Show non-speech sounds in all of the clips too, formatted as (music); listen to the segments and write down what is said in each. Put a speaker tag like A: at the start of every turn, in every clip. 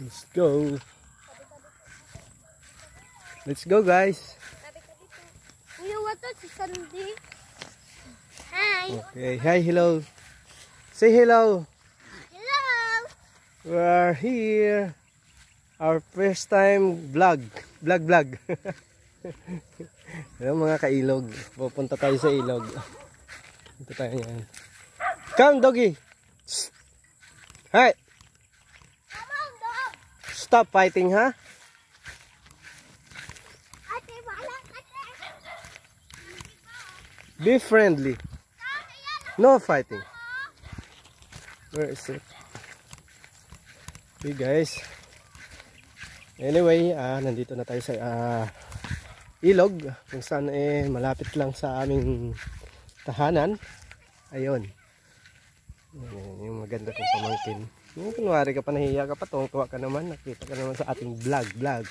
A: Let's go. Let's go guys.
B: Kuya, what si Sandy? Hi.
A: Okay, hi, hello. Say hello.
B: Hello.
A: We are here. Our first time vlog. Vlog, vlog. (laughs) Hello mga kailog. Pupunta tayo sa ilog. Punta tayo yan. Come, doggy. Hi. Stop fighting,
B: ka
A: Be friendly. No fighting. Where is it? Okay guys. Anyway, ah nandito na tayo sa ah, ilog kung saan eh malapit lang sa aming tahanan. Ayun. Ayan, yung maganda kong pamangkin. Yung kunwari ka pa nahiya ka pa, tuwa ka naman. Nakita ka naman sa ating vlog, vlog.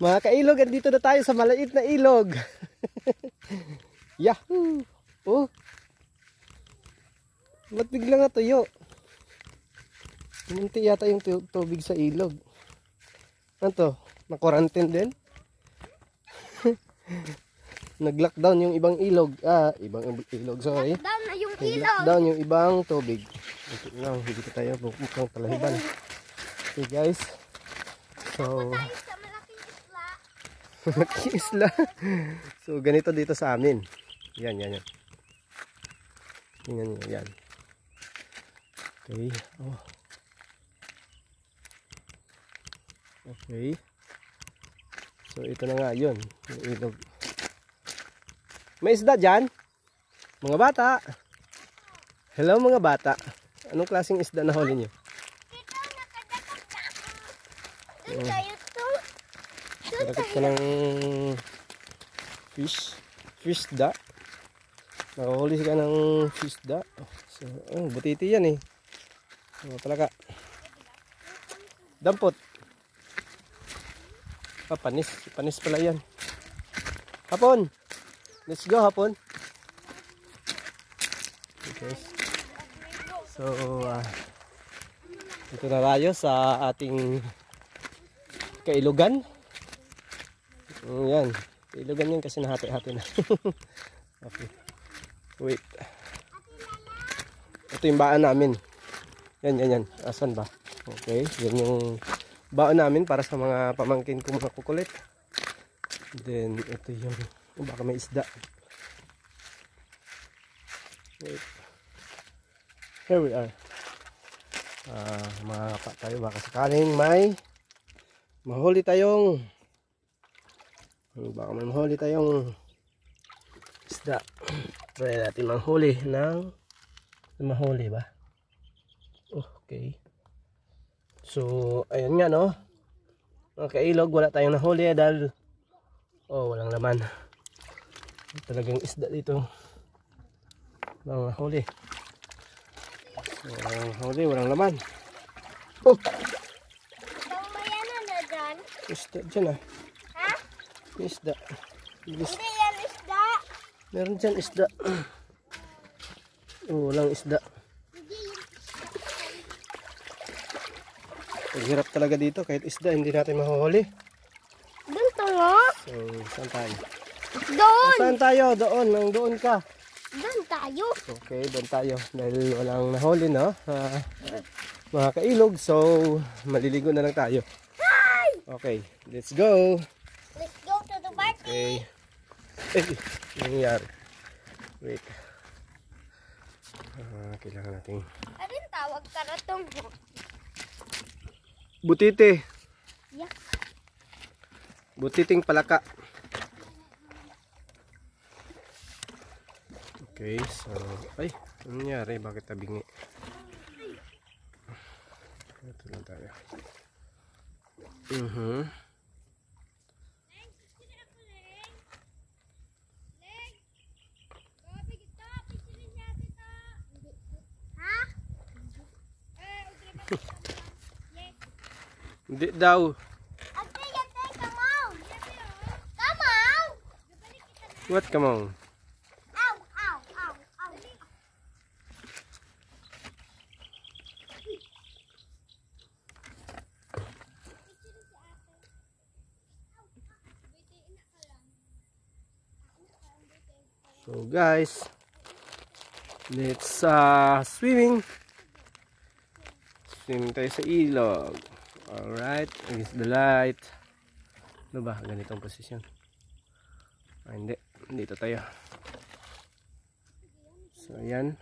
A: Mga kailog, andito na tayo sa maliit na ilog. (laughs) Yahoo! Oh! Ba't biglang natuyo? Pumunti yata yung tu- tubig sa ilog. Ano to? Na-quarantine din? (laughs) Nag-lockdown yung ibang ilog. Ah, ibang ilog, sorry.
B: Down na yung ilaw.
A: Nag-lockdown yung ibang tubig. Ito lang, ko tayo mukhang talahiban. Okay guys. So, (laughs)
B: malaking isla.
A: So, ganito dito sa amin. Yan, yan, yan. Tingnan nyo, yan. Okay. Oh. Okay. So, ito na nga yun. Ilog. May isda dyan? Mga bata. Hello mga bata. Anong klaseng isda na huli nyo?
B: Dito, nakadagat na ako. Doon tayo to.
A: Dagat ka ng fish. Fish da. Nakahuli ka ng fish da. So, oh, butiti yan eh. Oh, talaga. Dampot. Ah, panis. Panis pala yan. Hapon. Let's go hapon. Okay. So, ah, dito na tayo sa ating kailugan. Mm, yan. Kailugan yan kasi nahati-hati na. (laughs) okay. Wait. Ito yung baan namin. Yan, yan, yan. Asan ba? Okay. Yan yung baan namin para sa mga pamangkin ko mga kukulit. Then, ito yung, baka may isda. Wait. Here we are. Ah, mga pa tayo baka sakaling may mahuli tayong baka may mahuli tayong isda. Try natin manghuli ng mahuli ba? Okay. So ayun nga no? Mga kailog wala tayong nahuli eh, dahil oh walang laman. Talagang isda dito. Nahuli so, walang nahuli walang laman oh
B: Itong mayanan na dyan.
A: isda dyan ah
B: Ha?
A: May isda Bilis.
B: Hindi yan isda.
A: Meron dyan isda. Oh, walang isda. Ang hirap talaga dito kahit isda hindi natin mahuhuli.
B: Doon to nga.
A: So, saan tayo?
B: Doon.
A: Saan tayo? Doon, nang doon ka.
B: Doon tayo.
A: Okay, doon tayo. Dahil walang nahuli, no? Ah, mga kailog, so maliligo na lang tayo. Okay, let's go.
B: Let's go to the party.
A: Okay. Eh, nangyari? Wait. Ah, kailangan nating
B: Alin tawag karatong ho?
A: butite.
B: Yak.
A: Butiting palaka. Okay, so, ay, ano nangyari? Bakit tabingi? Ito lang tayo. Mhm.
B: Ha?
A: Hindi daw. What, come on?
B: So guys, let's uh, swimming. Swim tayo sa ilog. Alright, against the light. Ano ba? Ganitong posisyon. Ah, hindi. Dito tayo. So yan.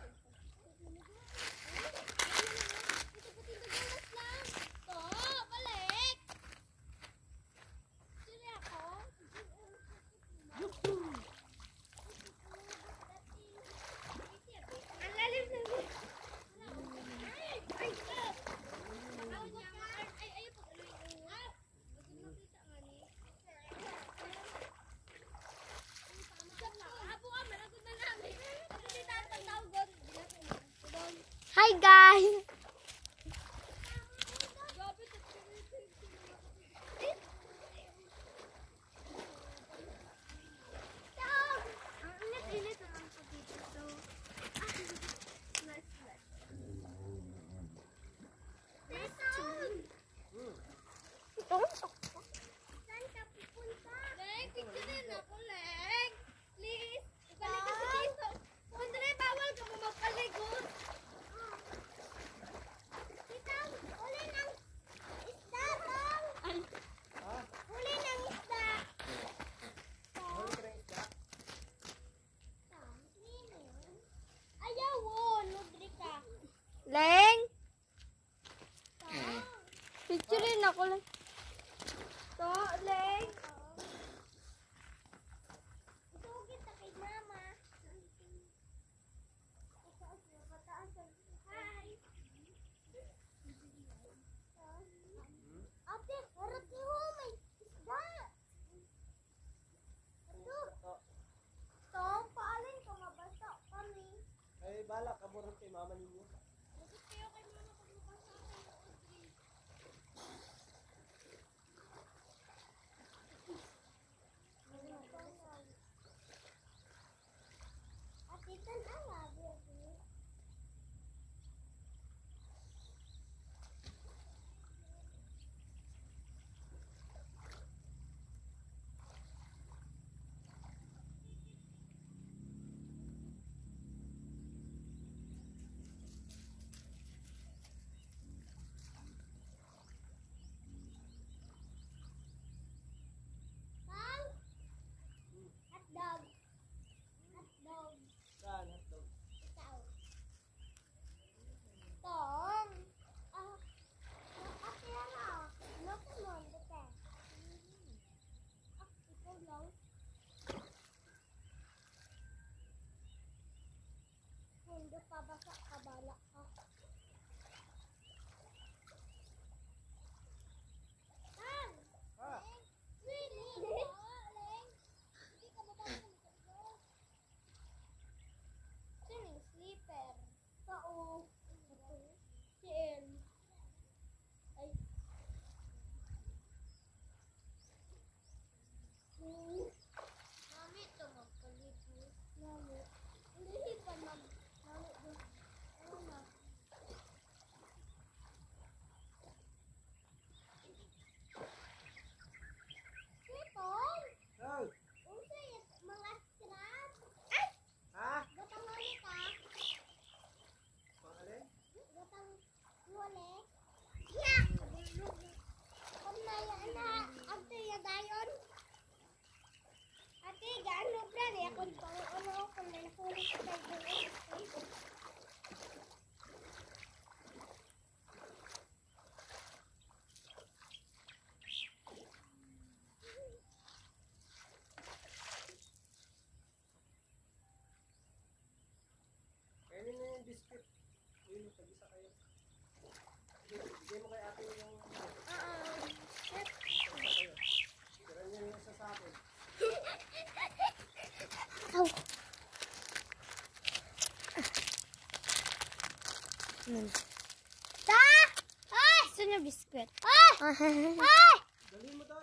B: biscuit. Ayun, tag-isa kayo. Hindi mo kay ate yung... Oo. Tira niya yung sa akin. Ow.
C: Ta! Ay!
D: Gusto niya biskuit.
C: Ay! Ah. Ay! Dali
B: mo ta!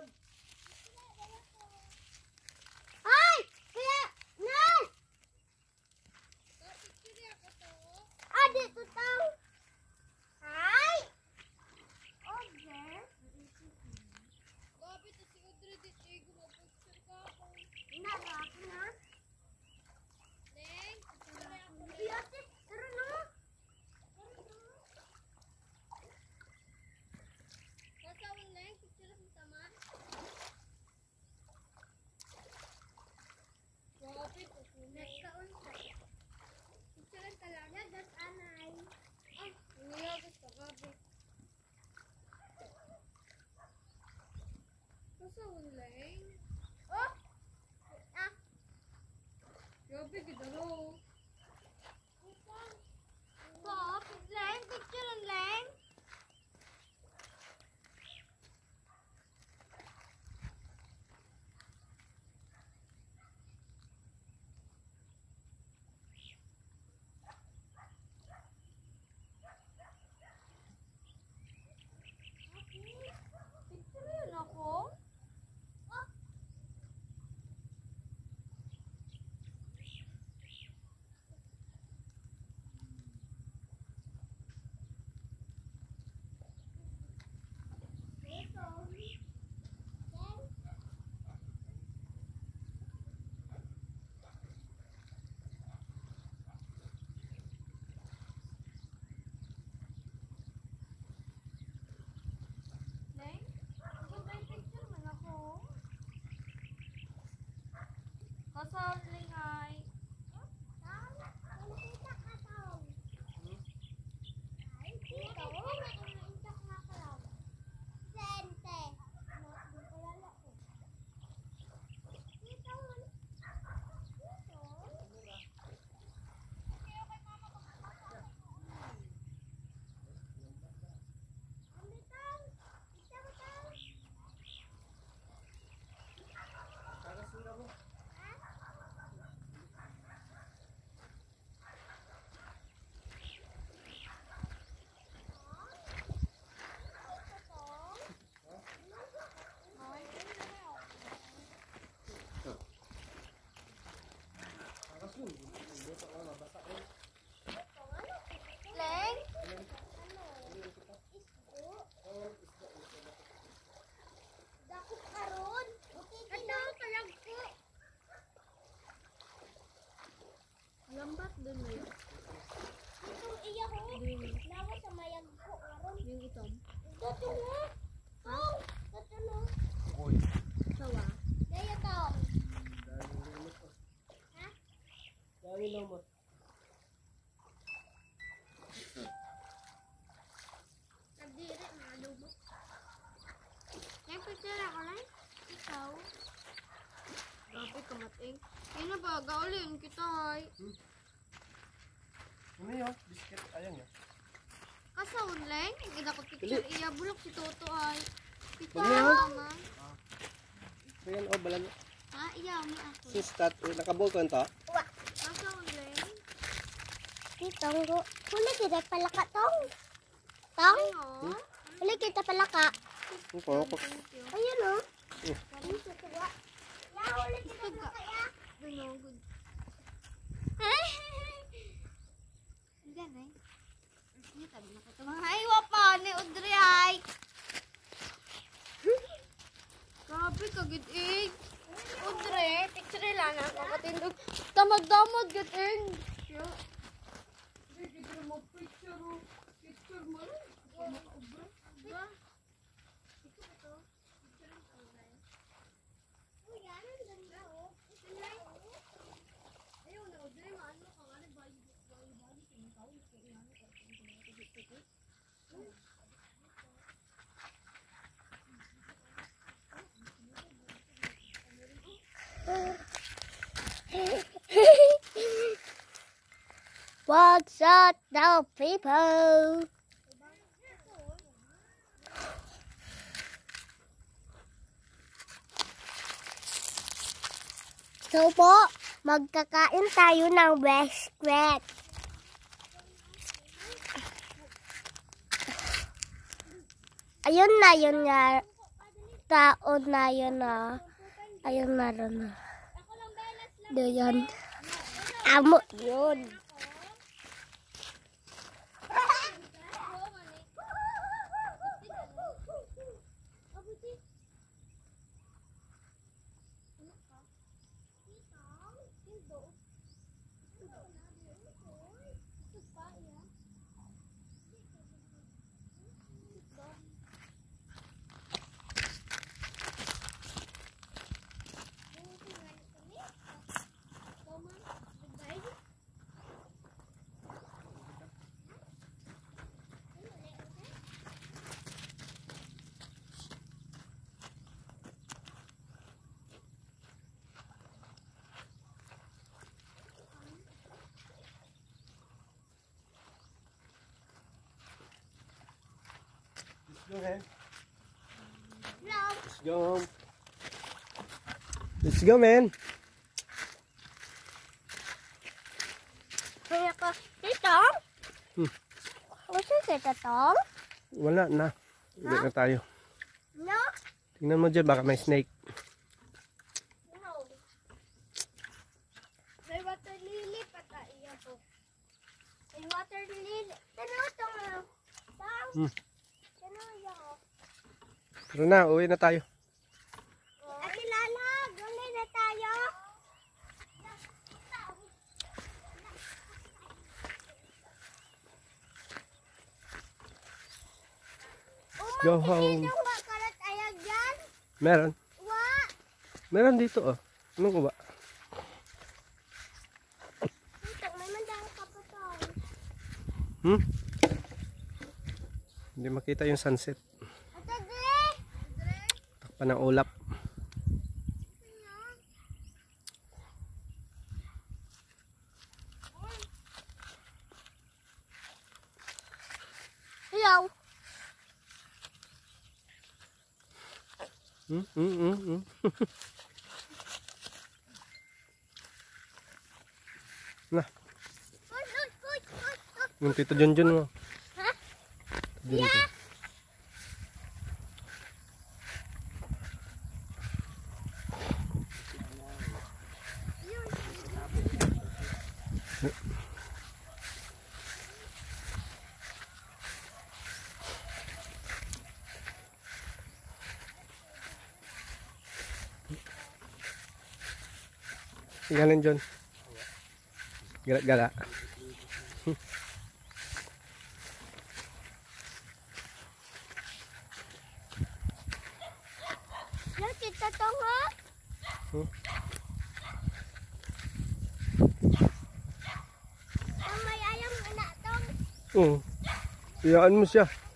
B: so lame. कसं
C: Lambat dun mo yun.
B: Itong iya ko. Nawa sa mayag ko karon.
C: Yung itom.
B: Dito na. Oh, dito na.
C: Sawa.
B: Daya to.
A: Dami lang mo.
B: Nagdiri na lubo.
C: Yung picture ako lang. Ikaw. Grabe kamating. Ayun na ba, gaulin kita ay.
A: Ano yun? Biscuit. Ayan yun.
C: Kasaon leng. Gida ko picture iya bulok si Toto ay. Kita
A: Huwag niya, oh.
C: naman.
A: Ayan, oh, balan.
C: Ha, iya mo ako.
A: Sis, tat, nakabol ko ito.
C: Kasaon leng.
B: Itong ko. Huli kita pala ka tong. Tong?
C: Oo.
B: Huli kita pala ka. Ayun o.
A: Eh.
B: Sa tuwa. Ya, huli kita pala ka ya.
C: Ano, (laughs) good thing.
B: What's up now, people? So po, magkakain tayo ng biscuit. Ayun na, yun nga. Taon na yun na. Ayun na rin na. Doon. Amo yun.
A: Go.
B: No.
A: Let's go home. Let's go, man.
B: Kaya ka, Tito?
A: Hmm.
B: Gusto kita, Tong?
A: Wala na. Uwi na tayo.
B: No?
A: Tingnan mo dyan, baka may snake.
B: No. May water lily pa tayo po. May water lily. Ano ito?
A: Hmm. Tara na, uwi na tayo.
B: Ate Lala, uwi na tayo.
A: Let's go home.
B: Meron. Meron dito oh.
A: Ano
B: Anong
A: uwa? Dito, may mandang kapatong. Hmm? Hindi makita yung sunset. Takpan ng ulap.
B: Hello!
A: Hmm? Hmm? Hmm? Hmm? (laughs) na,
B: Push, push, push, push, push.
A: yung tito Junjun mo.
B: Ha?
A: Junjun. Galing John. Gala-gala. Iyaan mo siya.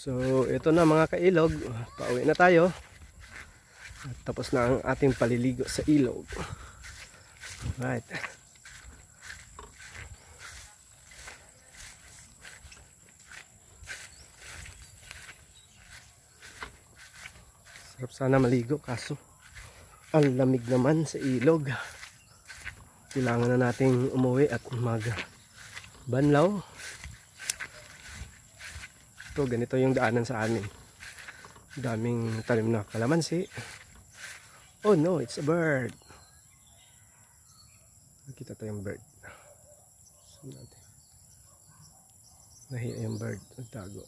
A: So, ito na mga kailog. Pauwi na tayo. At tapos na ang ating paliligo sa ilog. Right. Sarap sana maligo kaso ang lamig naman sa ilog. Kailangan na nating umuwi at mag banlaw. Ito, ganito yung daanan sa amin. Daming talim na kalamansi. Oh no, it's a bird. Nakita tayong bird. Natin? Nahiya yung bird. Nagtago.